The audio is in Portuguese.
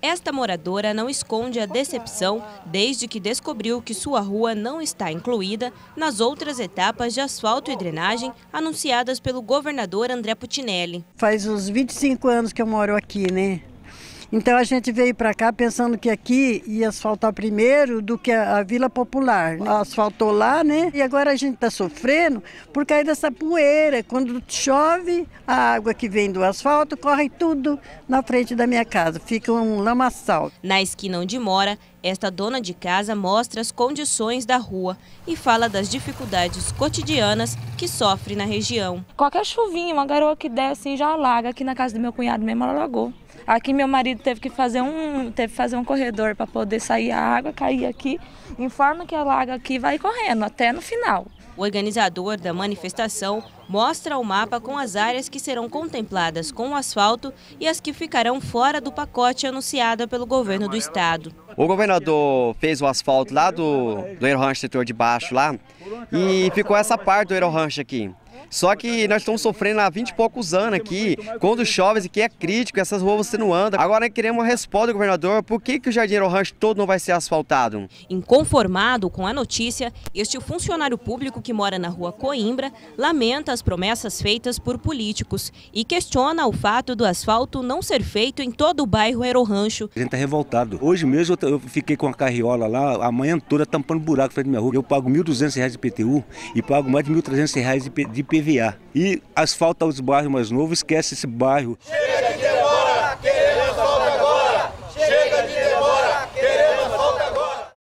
Esta moradora não esconde a decepção desde que descobriu que sua rua não está incluída nas outras etapas de asfalto e drenagem anunciadas pelo governador André Putinelli. Faz uns 25 anos que eu moro aqui, né? Então a gente veio para cá pensando que aqui ia asfaltar primeiro do que a, a Vila Popular. Asfaltou lá, né? E agora a gente está sofrendo por causa dessa poeira. Quando chove, a água que vem do asfalto corre tudo na frente da minha casa. Fica um lamaçal. Na esquina onde mora, esta dona de casa mostra as condições da rua e fala das dificuldades cotidianas que sofre na região. Qualquer chuvinha, uma garoa que der assim já alaga. Aqui na casa do meu cunhado mesmo, ela alagou. Aqui meu marido teve que fazer um, teve que fazer um corredor para poder sair a água, cair aqui, em forma que a laga aqui vai correndo até no final. O organizador da manifestação mostra o mapa com as áreas que serão contempladas com o asfalto e as que ficarão fora do pacote anunciado pelo governo do estado. O governador fez o asfalto lá do, do Aerorancho setor de baixo lá e ficou essa parte do Aerorancho aqui. Só que nós estamos sofrendo há 20 e poucos anos aqui, quando chove, aqui é crítico, essas ruas você não anda. Agora nós queremos uma resposta do governador, por que, que o Jardim Rancho todo não vai ser asfaltado? Inconformado com a notícia, este funcionário público que mora na rua Coimbra lamenta as promessas feitas por políticos e questiona o fato do asfalto não ser feito em todo o bairro Rancho. A gente está revoltado. Hoje mesmo eu fiquei com a carriola lá, a manhã toda tampando buraco frente da minha rua. Eu pago R$ 1.200 de IPTU e pago mais de R$ 1.300 de E asfalta os bairros mais novos, esquece esse bairro. Chega